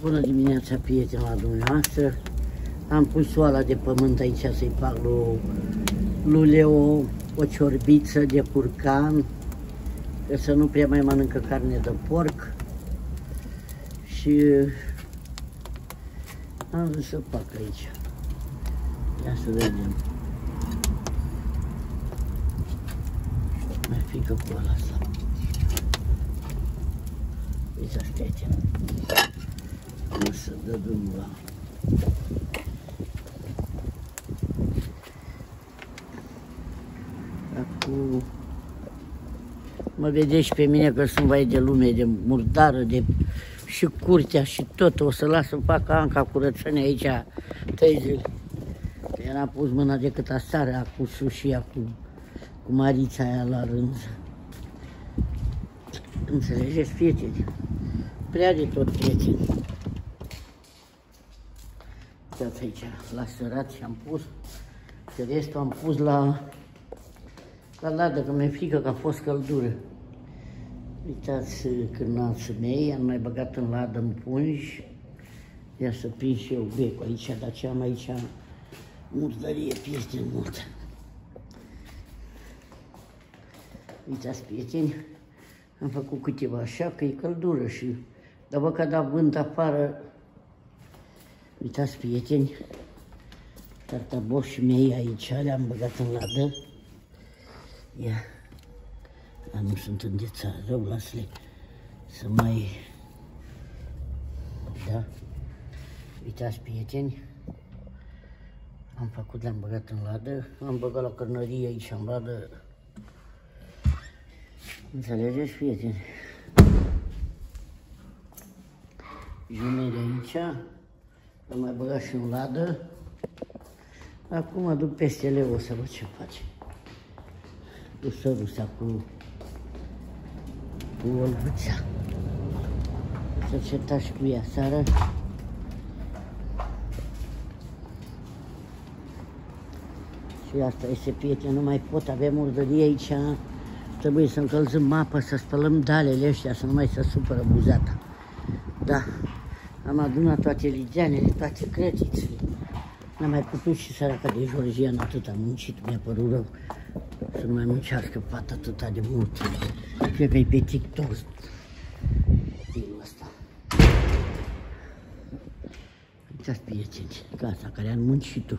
Bună dimineața, prieteni la dumneavoastră. Am pus oala de pământ aici să-i fac lui, lui Leo o ciorbiță de curcan, că să nu prea mai mănâncă carne de porc. Și am zis să fac aici. Ia să vedem. Mai frică cu ăla asta. Uite, prieteni. Nu să dă drumul la... Acum mă vedeți pe mine că sunt vai de lume, de murdară, de și curtea și tot. O să las să facă Anca curățenie aici trei zile. Era pus mâna decât aseară cu sușia, cu, cu marița aia la rând. Înțelegeți, prieteni? Prea de tot, prieteni. Uitați aici, la sărat și am pus, că restul am pus la, la ladă, că mi-e frică că a fost căldură. Uitați cârnații mei, am mai băgat în ladă în pungi. Ia să prind și eu becul aici, dar ce am aici murdărie peste mult. Uitați, prieteni, am făcut câteva așa, că e căldură și dar că da vânt afară, uitați, prieteni, tartaboșii mei aici le-am băgat în ladă. Ia. Dar nu sunt înghețat rău, lasă-le să mai... Da? Uitați, prieteni, am făcut, le-am băgat în ladă, am băgat la cărnărie aici în ladă. Înțelegeți, prieteni? Jumele aici, am mai băgat și în ladă. Acum mă duc peste leu, o să văd ce face. Cu sărusa, cu cu Olguța. Să certa și cu ea seara. Și asta este prieten, nu mai pot, avem murdărie aici. Trebuie să încălzăm apă, să spălăm dalele ăștia, să nu mai se supără buzata. Da, am adunat toate ligeanele, toate crătițele. N-am mai putut și săraca de Georgian, atât am muncit, mi-a părut rău să nu mai muncească fata atâta de mult. Cred că e pe TikTok stilul ăsta. Uitați prieteni, casa care am muncit-o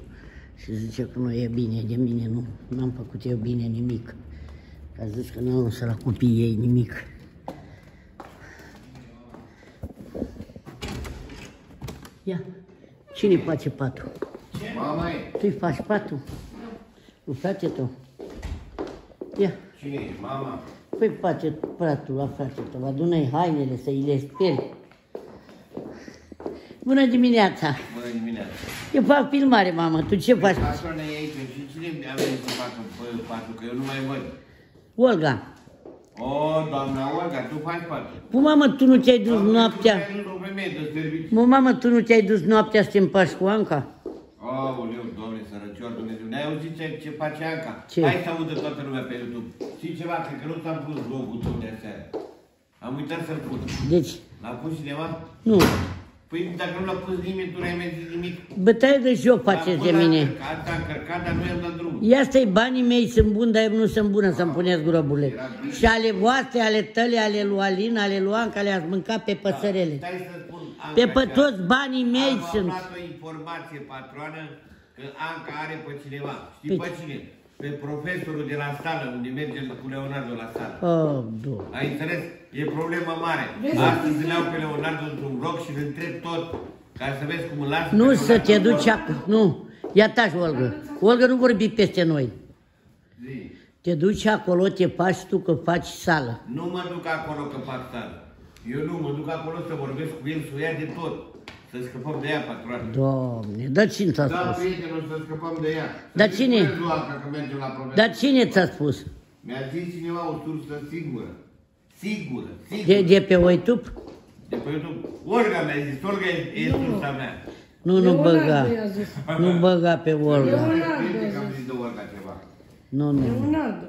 și zice că nu e bine de mine, nu, n-am făcut eu bine nimic. Că a zis că nu am să la copiii ei nimic. Ia, cine face patul? Mama Tu-i faci patul? Nu, frate tău. Ia. Cine e? Mama? Păi face patul la frate tău, adună-i hainele să-i le speli. Bună dimineața! Bună dimineața! Eu fac filmare, mamă, tu ce faci? Patrona e aici și cine a venit să facă pă- patul, că eu nu mai văd. Olga, O, doamna Olga, tu faci patul. Păi, mamă, tu nu ți-ai dus noaptea? Tu ai o femeie de serviciu. Mă, mamă, tu nu ți-ai dus noaptea să te împași cu Anca? Aoleu, doamne, sărăcior Dumnezeu. N-ai auzit ce, ce face Anca? Ce? Hai să audă toată lumea pe YouTube. Știi ceva? Cred că nu ți-am pus logul tău de aseară. Am uitat să-l pun. Deci, L-a pus cineva? nu. Păi dacă nu l-a pus nimeni, tu n-ai mai zis nimic. Bătaie de joc L-a faceți pus de la mine. încărcat, Asta a încărcat, dar nu i-am dat drumul. Ia stai, banii mei sunt buni, dar eu nu sunt bună să-mi puneți groburile. Și ale voastre, ale tale, ale lui Alin, ale lui Anca, le-ați mâncat pe păsărele. Stai să spun, Anca, Pe pe ce- toți banii mei Am sunt. aflat o informație, patroană, că Anca are pe cineva. Știi Pe pe cine? Pe profesorul de la sală, unde merge cu Leonardo la sală. Oh, du. Ai înțeles? E problemă mare. Astăzi îl iau pe Leonardo într-un bloc și îl întreb tot, ca să vezi cum îl las. pe Nu Leonardo să te în duci bloc. acum. Nu. Ia taci, Olga. Olga nu vorbi peste noi. Zi. Te duci acolo, te faci tu că faci sală. Nu mă duc acolo că fac sală. Eu nu, mă duc acolo să vorbesc cu el, să o ia de tot. Să scăpăm de ea, patroană. Doamne, dar cine ți-a Da, spus? prietenul, să scăpăm de ea. Dar Să cine? spuneți lui Alca că mergem la probleme. Dar cine ți-a spus? Mi-a zis cineva o sursă sigură. Sigură, sigură. De, de pe YouTube? De pe YouTube. Olga mi-a zis, Olga e, e sursa mea. Nu, nu Leonardo băga. i-a zis. Nu băga pe Olga. Leonardo Crede că i-a am zis. zis de Olga ceva. Nu, nu. Leonardo.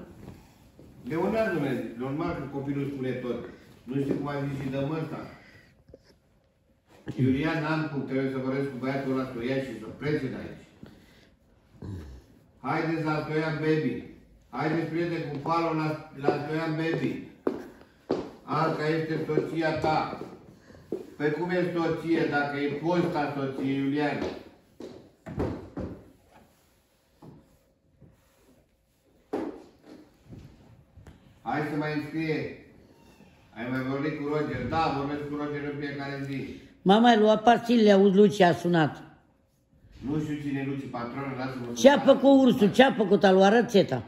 Leonardo mi-a zis, normal că copilul spune tot. Nu știu cum a zis și dăm ăsta. Iulian Nancu trebuie să vorbesc cu băiatul ăla să o ia și să plece de aici. Haideți la Stoian Baby. Haideți, prieteni, cu palul la, la Stoian Baby. Asta este soția ta. Pe cum e soție, dacă e posta soție, Iulian? Hai să mai înscrie. Ai mai vorbit cu Roger? Da, vorbesc cu Roger în fiecare zi. Mama, ai luat pastilele, auzi, Lucia a sunat. Nu știu cine Luci, patronul, lasă-mă. Ce a făcut ursul? Ce a făcut? A luat rățeta.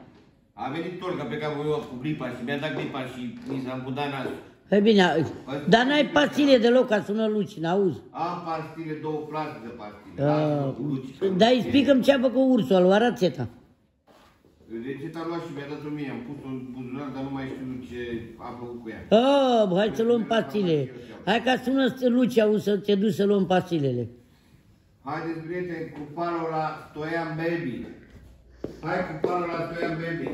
A venit Tolga pe care eu cu gripa și mi-a dat gripa și mi s-a împudat nasul. E bine, dar n-ai pastile deloc, ca sună Luci, n-auzi? Am pastile, două plase de pastile. Uh, Lasă-mă cu Luci. dar explicăm ce a făcut ursul, a luat rățeta. De ce t-a luat și mi-a dat-o mie? Am pus-o în buzunar, dar nu mai știu ce a făcut cu ea. Oh, hai să luăm pastile. Hai ca sună Luci, auzi, să te duci să luăm pastilele. Haideți, prieteni, cu palul la Stoian Baby. Hai cu palul la Stoian Baby.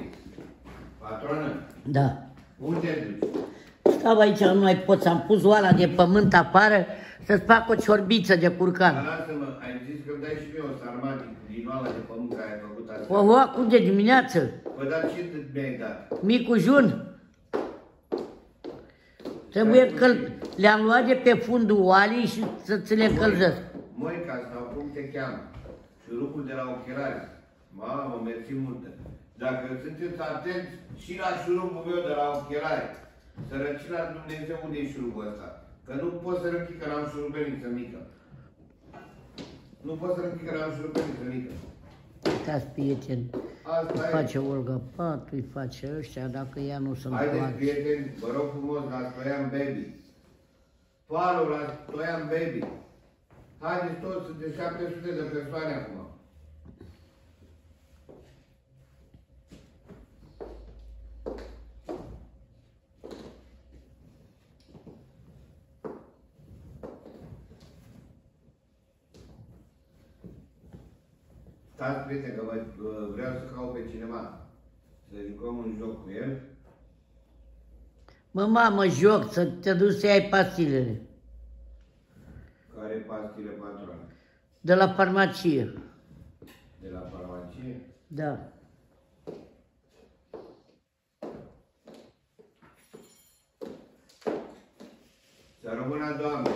Patronă, Da. unde te duci? Stau aici, nu mai pot, să-am pus oala de pământ afară să-ți fac o ciorbiță de curcan. Dar lasă-mă, ai zis că îmi dai și mie o sarmat din oala de pământ care ai făcut asta. O lua acum de dimineață, Păi, dar ce mi-ai dat? micul jun. Trebuie că le-am luat de pe fundul oalii și să ți le încălzesc. Moica sau cum te cheamă? Șurupul de la ochelari. Mamă, mersi multă. Dacă sunteți atenți și la șurupul meu de la ochelari, sărăci la Dumnezeu unde e șurupul ăsta. Că nu pot să răchi că n-am șurubeliță mică. Nu pot să răchi că n-am șurubeliță mică. Uitați, prieteni, Asta îi e. face Olga patru, îi face ăștia, dacă ea nu se Haideți, întoarce. prieteni, vă rog frumos la Stoian Baby. Follow la Stoian Baby. Haideți toți, sunteți 700 de persoane acum. Stați, prieteni, că vă- vă- vreau să caut pe cineva. Să jucăm un joc cu el. Mă, mamă, joc, să te duci să iei pastilele Care pastile patroane? de la farmacie. De la farmacie? Da. Să rămână, Doamne!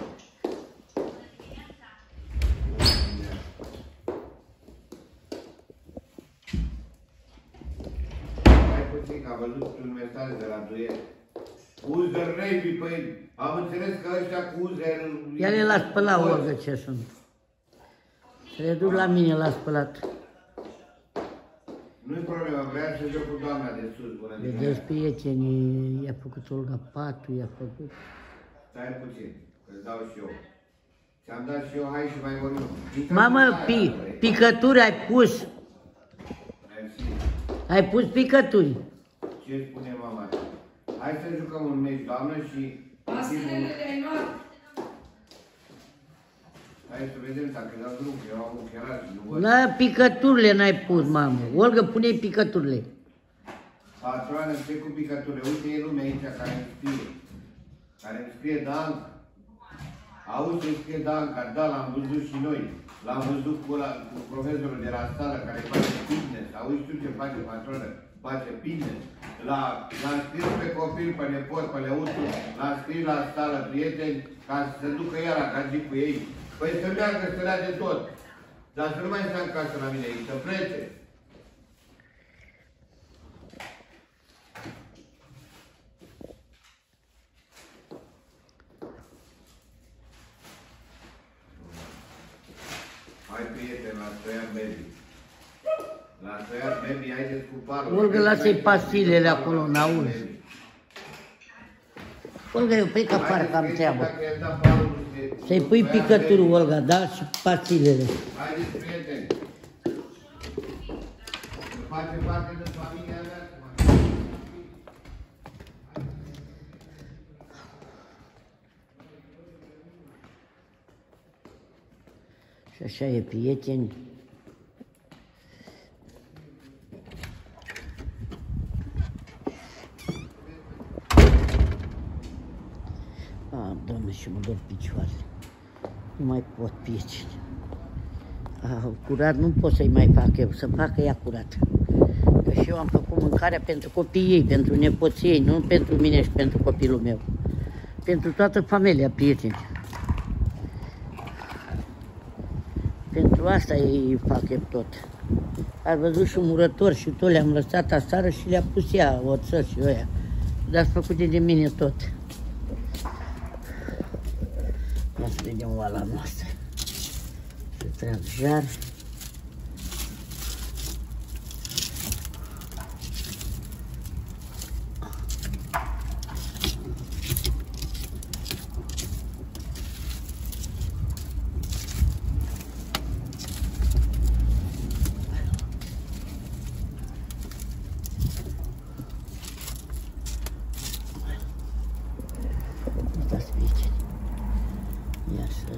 Mai puțin, că am văzut un mesaj de la duet. Uzer Navy, păi am înțeles că ăștia cu uzer... Ia le la spălat, Olga, ce sunt. Să le duc la mine la spălat. Nu-i problemă, vreau să joc cu doamna de sus, bună Vedeți, dimineața. prietenii, i-a făcut Olga patru, i-a făcut... Stai puțin, că-ți dau și eu. Ți-am dat și eu, hai și mai vorbim. Intră Mamă, în aia, pi, vrei? picături ai pus. Mersi. Ai pus picături. Ce spune mama? Hai să jucăm un meci, doamnă, și... Pastilele le-ai luat. Hai să vedem dacă dau drum, că eu am ochelari și nu văd. La picăturile n-ai pus, mamă. Olga, pune picăturile. Patroană, ce cu picăturile? Uite, e lumea aici care îmi scrie. Care îmi scrie Dan. Auzi ce scrie Danca? Da, l-am văzut și noi. L-am văzut cu, la, cu profesorul de la sală care face fitness. Auzi tu ce face patronă? Face fitness. La, l-am scris pe copil, pe nepot, pe leuțul, l-am scris la sală, prieteni, ca să se ducă ea la gazi cu ei. Păi să meargă, să lea de tot. Dar să nu mai stea în casă la mine aici, să plece. Hai prieten, la Stoian Baby. La Stoian Baby, haideți cu parul. Olga, lasă-i pastilele acolo, n-auzi. Olga, eu plec afară, că am treabă. Să-i pui picături, Olga, da? Și pastilele. Haideți, prieteni. Face parte din familia mea. acum. Și așa e, prieteni. A, doamne, și mă dor picioarele. Nu mai pot pieci. Ah, curat nu pot să-i mai fac eu, să facă ea curat. Că și eu am făcut mâncarea pentru copiii ei, pentru nepoții ei, nu pentru mine și pentru copilul meu. Pentru toată familia, prieteni. Pentru asta ei fac eu tot. Ați văzut și murători și tot le-am lăsat aseară și le-a pus ea, oță și ăia. Dar făcut de mine tot. Ia să vedem oala noastră. Să trag jar. Uitați prieteni. Ia să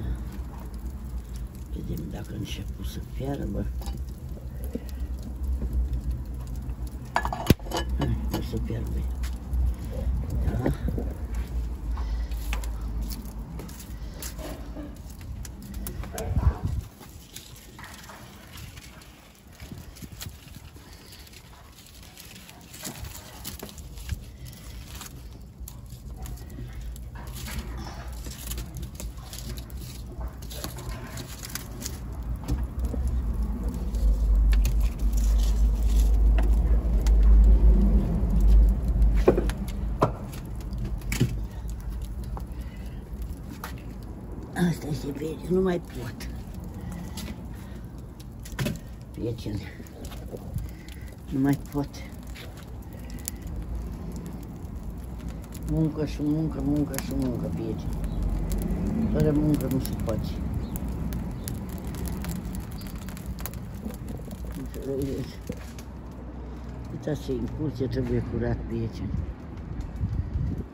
vedem dacă a început să fiarbă. Hai, o să fiarbă. Da. Asta este bine, nu mai pot. Prieteni, nu mai pot. Muncă și muncă, muncă și muncă, prieteni. Fără muncă nu se poate. Înțelegeți? Uitați ce în curte trebuie curat, prieteni.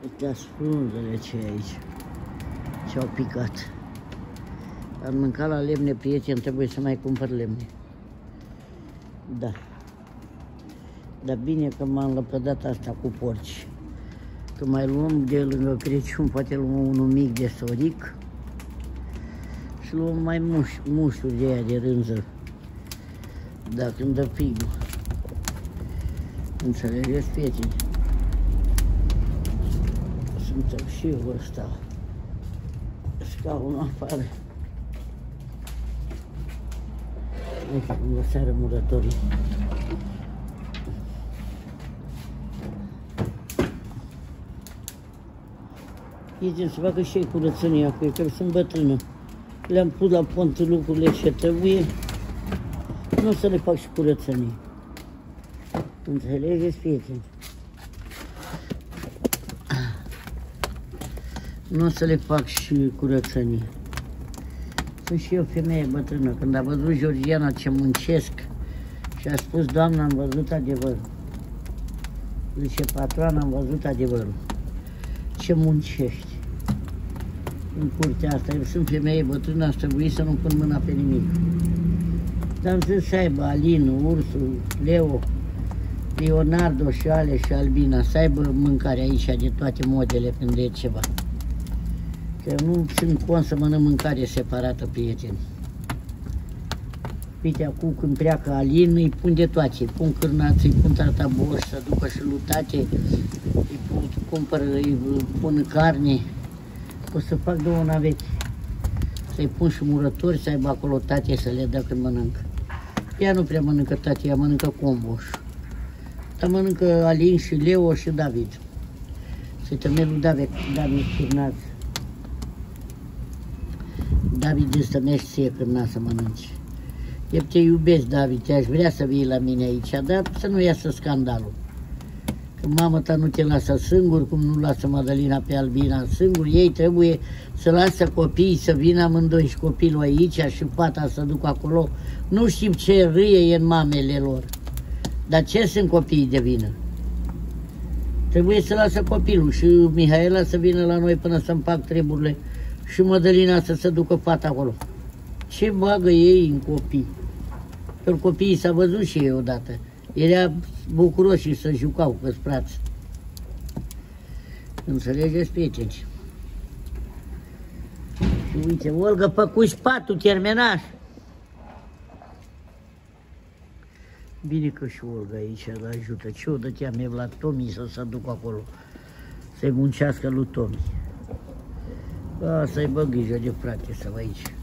Uitați frunzele ce e aici ce-au picat. Am mâncat la lemne, prieteni, trebuie să mai cumpăr lemne. Da. Dar bine că m-am lăpădat asta cu porci. Că mai luăm de lângă Crăciun, poate luăm unul mic de soric și luăm mai muș, mușuri de aia de rânză. Da, când dă figul. Înțelegeți, prieteni? Sunt și eu ăsta scaunul afară. Uite cum lăsară murătorii. Ieșim să facă și ei curățenia cu ei, că sunt bătrână. Le-am pus la pont lucrurile ce trebuie. Nu o să le fac și curățenie. Înțelegeți, prieteni? nu o să le fac și curățenie. Sunt și eu femeie bătrână. Când a văzut Georgiana ce muncesc și a spus, Doamna, am văzut adevărul. Zice, patroana, am văzut adevărul. Ce muncești în curtea asta. Eu sunt femeie bătrână, aș trebui să nu pun mâna pe nimic. Dar am zis să aibă Alinu, Ursul, Leo, Leonardo și Ale și Albina, să aibă mâncare aici de toate modele când e ceva. Că nu sunt cont să mănânc mâncare separată, prieteni. Uite, acum când pleacă Alin, îi pun de toate. Îi pun cârnați, îi pun tataboș, să ducă și lutate, îi pun, cumpăr, îi pun carne. O să fac două navete. Să-i pun și murători, să aibă acolo tate să le dă când mănâncă. Ea nu prea mănâncă tate, ea mănâncă comboș. Dar mănâncă Alin și Leo și David. Să-i tămelul David, David cârnați. David ăsta mergi ție când n să mănânci. Eu te iubesc, David, te-aș vrea să vii la mine aici, dar să nu iasă scandalul. Că mama ta nu te lasă singur, cum nu lasă Madalina pe Albina singur, ei trebuie să lasă copiii să vină amândoi și copilul aici și fata să ducă acolo. Nu știm ce râie e în mamele lor. Dar ce sunt copiii de vină? Trebuie să lasă copilul și Mihaela să vină la noi până să împac treburile și Mădălina să se ducă fata acolo. Ce bagă ei în copii? Că copiii s-a văzut și ei odată. Era bucuroși și să jucau cu frați. Înțelegeți, prieteni? Și uite, Olga, făcuși patul, terminaș. Bine că și Olga aici îl ajută. Ce o dăteam eu la Tomi să se duc acolo, să-i muncească lui Tomi. A, să-i bă grijă de frate să aici.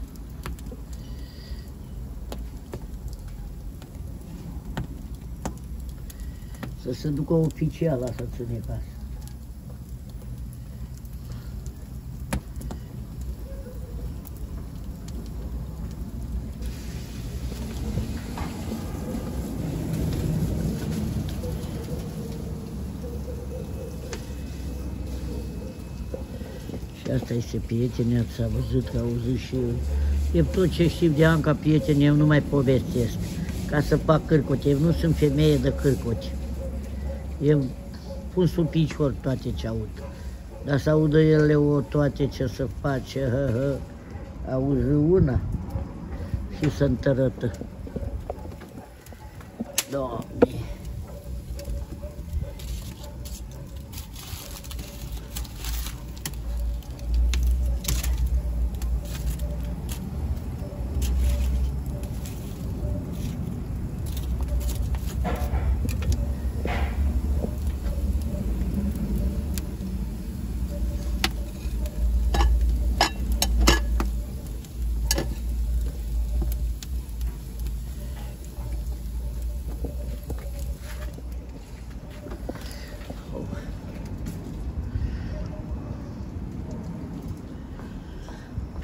Să se ducă oficial să ține casă. Și asta este prietenia, ați văzut că auzit și eu. E tot ce știu de Anca prieteni, eu nu mai povestesc. Ca să fac cârcote, eu nu sunt femeie de cârcote. Eu pun sub picior toate ce aud. Dar să audă ele o toate ce se face, hă, hă, auzi una și se întărătă. Doamne!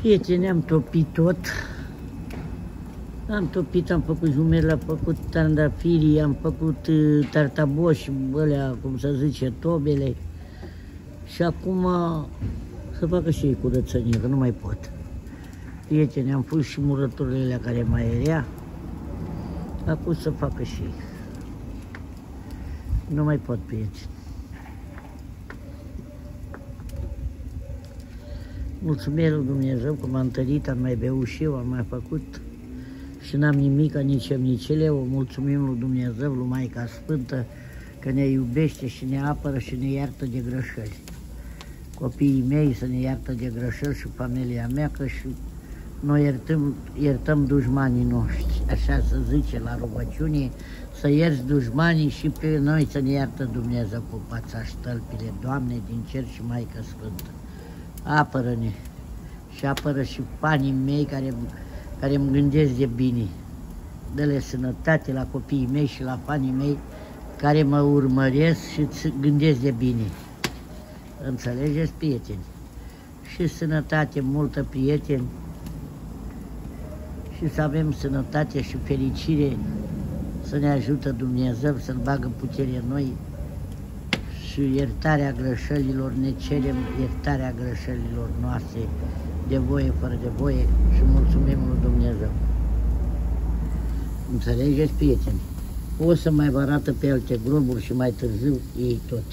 Prieteni, am topit tot. Am topit, am făcut jumele, am făcut tandafirii, am făcut uh, tartaboși, alea, cum să zice, tobele. Și acum să facă și ei curățenie, că nu mai pot. Prieteni, am pus și murăturile alea care mai era. Acum să facă și ei. Nu mai pot, prieteni. Mulțumesc lui Dumnezeu că m-a întărit, am mai beut și eu, am mai făcut și n-am nimic, nici eu, nici ele. O mulțumim lui Dumnezeu, lui Maica Sfântă, că ne iubește și ne apără și ne iartă de greșeli. Copiii mei să ne iartă de greșeli și familia mea, că și noi iertăm, iertăm dușmanii noștri. Așa se zice la rugăciune, să ierți dușmanii și pe noi să ne iartă Dumnezeu cu pața ștălpile, Doamne, din cer și Maica Sfântă apără-ne și apără și fanii mei care, care îmi gândesc de bine. Dă-le sănătate la copiii mei și la fanii mei care mă urmăresc și gândesc de bine. Înțelegeți, prieteni? Și sănătate, multă prieteni, și să avem sănătate și fericire, să ne ajută Dumnezeu să-L bagă putere noi și iertarea greșelilor, ne cerem iertarea greșelilor noastre, de voie, fără de voie și mulțumim lui Dumnezeu. Înțelegeți, prieteni? O să mai vă arată pe alte groburi și mai târziu ei tot.